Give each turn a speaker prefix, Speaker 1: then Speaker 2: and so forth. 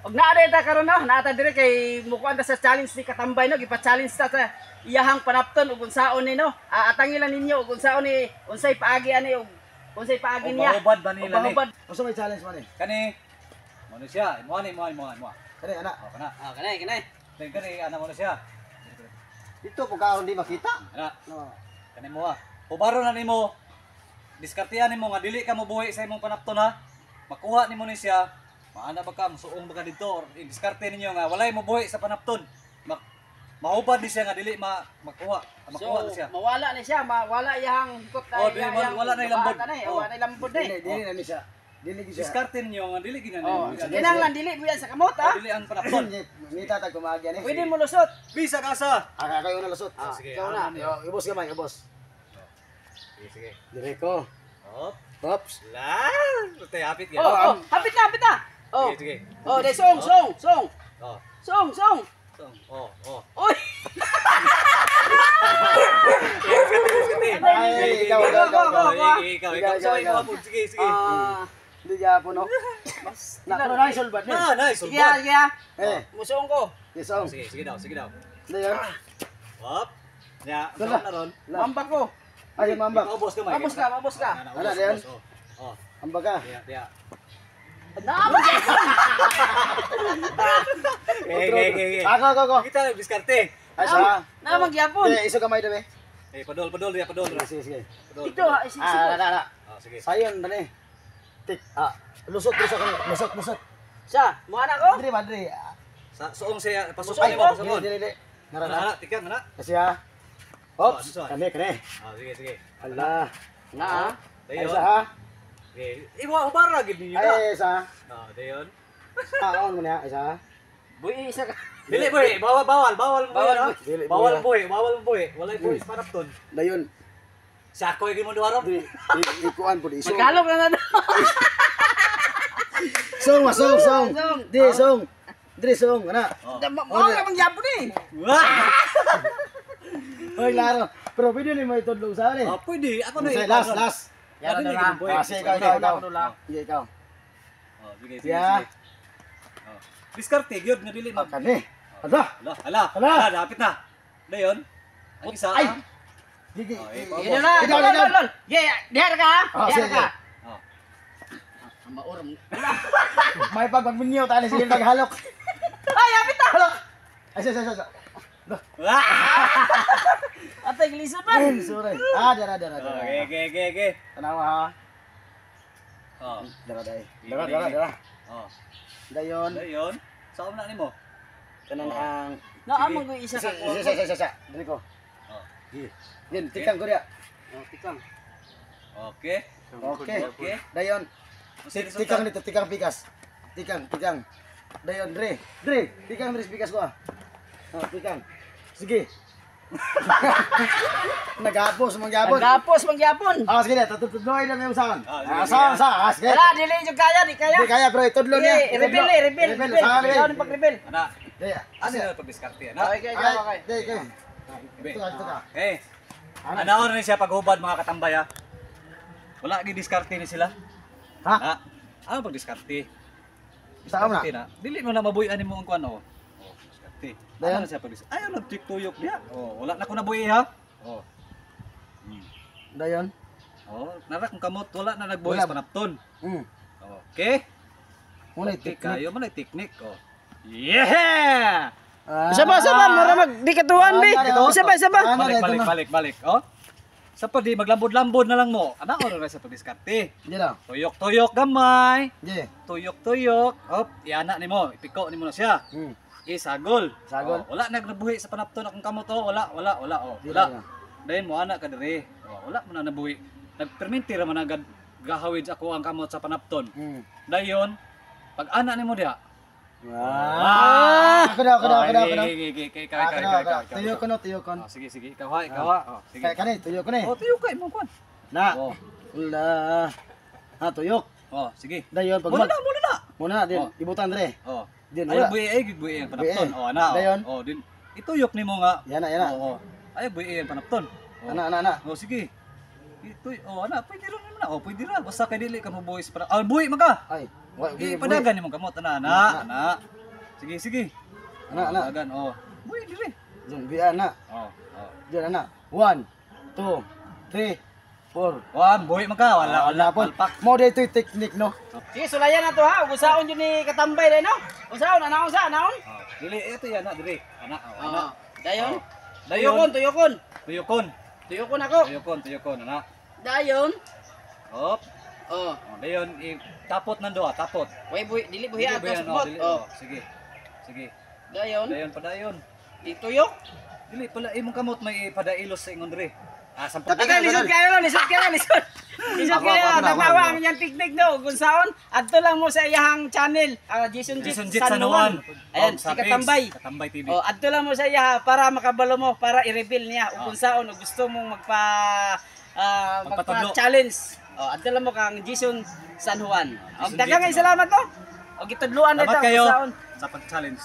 Speaker 1: Og naa ta karon no, naa ta dire kay mukuan ta sa challenge ni Katambay no, gipa-challenge ta sa iyahang panapton ug unsaon ni no. Atangilan ninyo ug unsaon ni unsay paagi ani ug unsay paagi niya.
Speaker 2: Ubahubad ba nila ni?
Speaker 3: Unsa may challenge man eh?
Speaker 2: Kani. Mo na siya. Mo ni mo ni mo mo.
Speaker 3: Kani ana.
Speaker 2: Oh kana.
Speaker 1: Ah, kanay, kanay.
Speaker 2: Then kani ana mo na siya.
Speaker 3: Dito po karon di makita.
Speaker 2: Ana.
Speaker 3: No.
Speaker 2: Kani mo ah. Ubaro na nimo. Diskartehan nimo nga dili ka mo buhi sa imong panapton ha. Makuha nimo ni siya. Maana ba ka musuong ba ka dito? or I-diskarte ninyo nga walay mo buhi sa panapton. Mak mahubad ni siya nga dili ma makuha. Makuha na siya.
Speaker 1: So, mawala ni siya, mawala iyang hukot
Speaker 2: Oh, dili man- wala na ilambod.
Speaker 1: Oh.
Speaker 2: Oh.
Speaker 1: Wala na ilambod eh.
Speaker 3: dili na ni siya. Dili siya.
Speaker 2: Diskarte ninyo nga dili ginan.
Speaker 1: Oh,
Speaker 2: Dili-
Speaker 1: kinahanglan dili buyan sa kamot ha.
Speaker 2: dili ang panapton.
Speaker 3: Ngita ta kumagyan eh.
Speaker 1: Pwede mo lusot.
Speaker 2: Bisa ka sa.
Speaker 3: Aga kayo na lasot.
Speaker 1: Ah,
Speaker 2: sige,
Speaker 1: ikaw na.
Speaker 3: Yo, ibos gamay, ibos.
Speaker 2: Sige sige.
Speaker 3: Dire ko.
Speaker 2: Hop.
Speaker 3: Oops.
Speaker 2: La. Tay hapit
Speaker 1: Oh,
Speaker 2: gyud.
Speaker 1: oh, hapit na, hapit na. Oh.
Speaker 2: Sige sige.
Speaker 1: Oh, dai song, song, song.
Speaker 2: Oh.
Speaker 1: Song, song.
Speaker 2: Oh, oh.
Speaker 1: Oy.
Speaker 3: Ay, ikaw, ikaw, ikaw, ikaw.
Speaker 2: Ikaw, ikaw, ikaw.
Speaker 3: Ikaw,
Speaker 2: So,
Speaker 3: ikaw.
Speaker 2: ikaw po. Sige, sige.
Speaker 1: Ah,
Speaker 3: Hindi gyapon no. Na pero na isulbad ni.
Speaker 2: Ah, nice.
Speaker 1: sige, ah, sige. ah.
Speaker 3: Eh,
Speaker 1: Musong ko.
Speaker 3: isong.
Speaker 2: Sige, sige daw, sige daw.
Speaker 3: Dayon.
Speaker 2: Hop. Ya, saan na ron?
Speaker 1: Mamba ko.
Speaker 3: Ay, mamba.
Speaker 2: Ikaw, boss ka, Mike.
Speaker 1: Mabos ka, mabos ka.
Speaker 2: Ano,
Speaker 3: Wala,
Speaker 2: boss,
Speaker 3: Leon.
Speaker 2: boss, oh. Oh,
Speaker 3: Amba ka.
Speaker 2: diya, diya. Okay, okay, okay.
Speaker 3: Ako, ako, ako.
Speaker 2: Kita na, diskarte.
Speaker 3: Ay, sa.
Speaker 1: Naamo gyapon.
Speaker 3: Eh, iso gamay daw eh.
Speaker 2: Padol, padol, diya, padol.
Speaker 3: Sige, sige.
Speaker 2: Padol.
Speaker 1: Ito, ah, isisi
Speaker 3: Ah, na, na, na.
Speaker 2: Ah, sige.
Speaker 3: Sayon dani. Tik. Ah, lusot lusot kami. Lusot lusot.
Speaker 1: Sa, mo anak ko.
Speaker 3: Madri. Ah,
Speaker 2: Sa suong siya, pasok
Speaker 1: Ay,
Speaker 2: niyo,
Speaker 1: oh.
Speaker 2: pasok
Speaker 3: Dili, dili.
Speaker 2: Nara,
Speaker 3: Nara,
Speaker 2: nara, tikang, nara.
Speaker 3: Kasi ha.
Speaker 2: Oh,
Speaker 3: Oops,
Speaker 2: susunod.
Speaker 3: kani, kani.
Speaker 2: Ah, sige, sige.
Speaker 3: Allah.
Speaker 1: Na. ah.
Speaker 3: Ay,
Speaker 2: Dayon.
Speaker 3: isa ha.
Speaker 2: Okay. Iwa, ubara lagi ninyo na.
Speaker 3: Ay, isa.
Speaker 2: Ah, dayon.
Speaker 3: Ah, on mo niya, isa.
Speaker 1: Buhi isa ka.
Speaker 2: Dili boy, bawal bawal bawal
Speaker 1: Bawal,
Speaker 2: bawal.
Speaker 3: Dili,
Speaker 2: Bawal
Speaker 3: buya.
Speaker 2: boy, bawal boy. Walay boy sa panapton.
Speaker 3: Dayon.
Speaker 2: Sa ako yung mo
Speaker 3: i- ikuan po di. Song,
Speaker 1: Magkalog na na.
Speaker 3: song, ma, song. Di, song. Diri, song, ana.
Speaker 1: Mo na mang eh.
Speaker 2: Wah!
Speaker 3: Hoy, laro. Pero pwede ni mo itudlong sa ani.
Speaker 2: Ah, pwede. Ako na
Speaker 3: last, last.
Speaker 1: Yan
Speaker 2: Ano
Speaker 1: na
Speaker 2: na
Speaker 1: na.
Speaker 2: boy?
Speaker 3: Ah, sige, ikaw, ikaw, ikaw.
Speaker 1: Padula.
Speaker 3: Sige, ikaw.
Speaker 2: Oh, sige, sige.
Speaker 3: Yeah.
Speaker 2: sige. Oh. Diskarte gyud nga dili
Speaker 3: Ah,
Speaker 2: mag.
Speaker 3: kani. Ada.
Speaker 2: Ala, ala.
Speaker 3: Ala.
Speaker 2: Ala, dapit na. Dayon. Ang isa.
Speaker 3: Ay.
Speaker 2: ah.
Speaker 3: Gigi.
Speaker 2: Oh, eh,
Speaker 1: Ito na.
Speaker 3: Ikaw,
Speaker 1: Lol,
Speaker 3: ikaw.
Speaker 1: lol, lol. Yeah, diha ka.
Speaker 3: Ah, sige.
Speaker 1: ka.
Speaker 2: Oh.
Speaker 1: Mauram.
Speaker 3: May pagpagminyo tali sige naghalok.
Speaker 1: Ay, apit na.
Speaker 3: Halok. Ay, sa, sa, sa, sa.
Speaker 2: Wah!
Speaker 1: Atay gilisod man.
Speaker 3: Ay, sorry. Ah, dara, dara, dara.
Speaker 2: Okay, okay, okay, okay.
Speaker 3: Tanawa ha.
Speaker 2: Oh.
Speaker 3: Dara, dara. Dara, dara, dara.
Speaker 2: Oh.
Speaker 3: Dayon.
Speaker 2: Dayon. Sa na nimo.
Speaker 3: Kanang ang
Speaker 1: Naamang ko isa
Speaker 3: isa
Speaker 1: ka
Speaker 3: isa isa isa isa. Dili ko.
Speaker 2: Oh.
Speaker 3: Yan, tikang ko dia.
Speaker 1: Oh, tikang.
Speaker 2: Okay.
Speaker 3: Okay.
Speaker 2: Okay.
Speaker 3: Dayon.
Speaker 2: Sige,
Speaker 3: Tikang dito, tikang pikas. Tikang, tikang. Dayon, Dre. Dre, tikang Dre pikas ko ah. Oh, tikang. Sige. Nagapos, manggapon.
Speaker 1: Gapos mang gyapon.
Speaker 3: Ah, sige na, tutudloy lang yung saan.
Speaker 2: Ah,
Speaker 3: Ah,
Speaker 2: sige.
Speaker 3: saan, saan. Ah, sige.
Speaker 1: Wala, dili jud kaya, di kaya.
Speaker 3: Hindi kaya, bro. Itudlo niya.
Speaker 1: Rebel eh, rebel, rebel.
Speaker 3: Saan,
Speaker 1: Ikaw
Speaker 3: rebel.
Speaker 1: ni pag-rebel.
Speaker 2: Ana. Ano na pag-diskarte
Speaker 1: Okay,
Speaker 2: ana?
Speaker 1: okay,
Speaker 3: Ay,
Speaker 1: okay, okay.
Speaker 3: hindi, okay. Ito ka, ito ka.
Speaker 2: Okay.
Speaker 3: Ano?
Speaker 2: Anaon rin siya paghubad mga katambay ha. Wala gi diskarte ni sila.
Speaker 3: Ha?
Speaker 2: Ha? Ano pag diskarte?
Speaker 3: Saan na?
Speaker 2: Dili mo na mabuyan mo ang kuan
Speaker 3: Dayon.
Speaker 2: Ano na siya pag? Ayaw na tik tuyok niya. Oh, wala na ko nabuhi ha. Oh. Hmm.
Speaker 3: Dayon.
Speaker 2: Oh, nara kung kamot wala na nagbuhi
Speaker 3: Wala.
Speaker 2: sa panapton.
Speaker 3: Hmm.
Speaker 2: Okay.
Speaker 3: Muna
Speaker 2: Okay,
Speaker 3: itik.
Speaker 2: kayo man ay teknik oh. Yeah!
Speaker 3: Ah.
Speaker 1: Isa ba, isa ba? Mura mag di katuhan bi.
Speaker 3: Ah,
Speaker 1: Isa ba, isa ba?
Speaker 3: Ano
Speaker 2: Balik,
Speaker 3: na
Speaker 2: balik,
Speaker 3: na?
Speaker 2: balik, balik. Oh. Sa pa di maglambod-lambod na lang mo. Ano ko na sa pagdiskarte?
Speaker 3: Hindi na.
Speaker 2: Tuyok-tuyok gamay.
Speaker 3: Hindi.
Speaker 2: Tuyok-tuyok. Hop, iana nimo, ipiko nimo na siya.
Speaker 3: Hmm.
Speaker 2: Isagol.
Speaker 3: Sagol.
Speaker 2: Oh, wala nagnabuhi sa panapton akong kamot oh. Wala, wala, wala oh. Wala. Dayon mo ana ka diri. Oh, wala mo na nabuhi. Nagperminti ra man agad gahawid ako ang kamot sa panapton.
Speaker 3: Hmm.
Speaker 2: Dayon, pag ana nimo diha.
Speaker 3: Ako
Speaker 2: ikaw,
Speaker 3: daw,
Speaker 2: ikaw,
Speaker 3: ako
Speaker 2: ikaw,
Speaker 3: daw.
Speaker 2: ikaw.
Speaker 3: Tuyo ko no, tuyo ko.
Speaker 2: Oh, sige, sige, ikaw ha, ikaw ha. Oh, sige.
Speaker 3: Kaya kani, tuyo ko ni.
Speaker 2: Oh, tuyo ka, mo kwan.
Speaker 3: Na.
Speaker 2: Oh,
Speaker 3: Wala. Ha, tuyok.
Speaker 2: oh, sige.
Speaker 3: Dayon, pag
Speaker 2: Muna na, muna na.
Speaker 3: Muna, din.
Speaker 2: Oh.
Speaker 3: Ibutan dre.
Speaker 2: Oh.
Speaker 3: Din
Speaker 2: Ay
Speaker 3: wala.
Speaker 2: buhi ay buhi ang panapton. Oh eh. ana.
Speaker 3: Dayon.
Speaker 2: Oh din. Ituyok nimo nga.
Speaker 3: Yana yana. Oo. Oh,
Speaker 2: oh. Ay buhi ang panapton. Oh.
Speaker 3: Ana ana ana.
Speaker 2: Oh sige. Ito oh ana pwede ra naman oh pwede ra basta kay dili ka mo buhi para ah buhi maka.
Speaker 3: Ay. Wa di
Speaker 2: padagan nimo kamot ana ana ana. Sige sige.
Speaker 3: Ana ana.
Speaker 2: Padagan oh. Buhi dire.
Speaker 3: Diyan buhi ana.
Speaker 2: Oh oh.
Speaker 3: Diyan ana. 1 2 3 Por.
Speaker 2: Wan, buhi man ka. Wala,
Speaker 3: wala. po. Mo dito yung technique, no?
Speaker 1: Sige, sulayan na to ha. Usaon yun ni Katambay dahil, no? Usaon, anaon sa, anaon?
Speaker 2: Oh. Dili, ito yan, ha, dili. Anak, oh,
Speaker 1: anak. Ah,
Speaker 2: ah, dayon?
Speaker 1: Tuyokon, tuyokon.
Speaker 2: Tuyokon.
Speaker 1: Tuyokon ako.
Speaker 2: Tuyokon, tuyokon, anak.
Speaker 1: Dayon?
Speaker 2: Hop.
Speaker 1: Oh.
Speaker 2: oh. Dayon, tapot nandoa, tapot.
Speaker 1: Way, buhi, dili buhi ato sa
Speaker 2: bot.
Speaker 1: Oh.
Speaker 2: Sige, sige.
Speaker 1: Dayon?
Speaker 2: Dayon, padayon.
Speaker 1: Ituyok?
Speaker 2: Dili, pala, imong kamot may padailos sa ingon, dre. Ah, sampung
Speaker 1: Taga lisod kayo, lisod kayo, lisod. Lisod kayo,
Speaker 3: na, na.
Speaker 1: ang inyong picnic no. Kung saan, adto lang mo sa iyahang channel. Ah, Jason Jit,
Speaker 2: Jason Jit San Juan.
Speaker 1: Ayan,
Speaker 2: Oh,
Speaker 1: si Katambay.
Speaker 2: Katambay TV.
Speaker 1: Oh, adto lang mo sa iya para makabalo mo para i-reveal niya kung saan ug gusto mong magpa
Speaker 2: Magpatudlo.
Speaker 1: magpa-challenge. Oh, adto lang mo kang Jason San Juan. Og
Speaker 2: Jason
Speaker 1: daghang salamat no. Og itudluan
Speaker 2: Salamat
Speaker 1: nito
Speaker 2: kayo
Speaker 1: kung saan.
Speaker 2: sa pag-challenge.